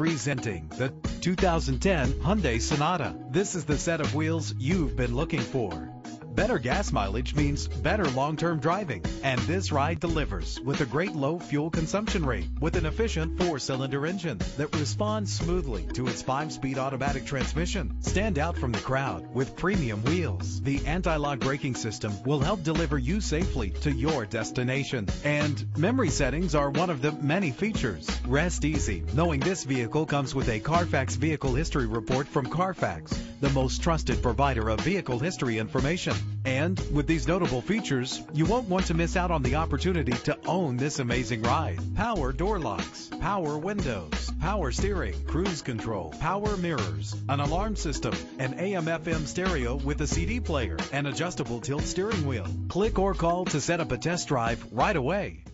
Presenting the 2010 Hyundai Sonata. This is the set of wheels you've been looking for. Better gas mileage means better long-term driving, and this ride delivers with a great low fuel consumption rate with an efficient four-cylinder engine that responds smoothly to its five-speed automatic transmission. Stand out from the crowd with premium wheels. The anti-lock braking system will help deliver you safely to your destination. And memory settings are one of the many features. Rest easy knowing this vehicle comes with a Carfax Vehicle History Report from Carfax, the most trusted provider of vehicle history information. And with these notable features, you won't want to miss out on the opportunity to own this amazing ride. Power door locks, power windows, power steering, cruise control, power mirrors, an alarm system, an AM FM stereo with a CD player, and adjustable tilt steering wheel. Click or call to set up a test drive right away.